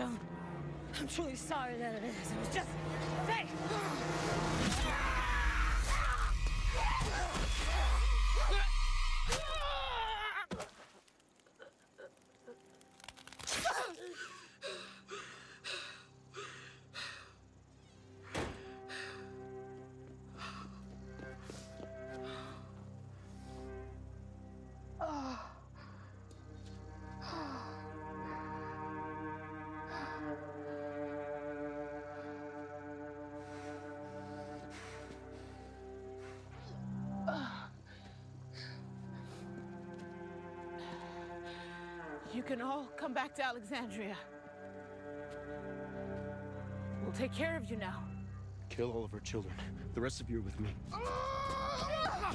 Joan, I'm truly sorry that it is. It was just fate. You can all come back to Alexandria. We'll take care of you now. Kill all of her children. The rest of you are with me. Ah!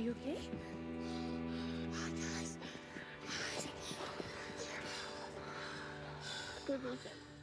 you okay? Good weekend.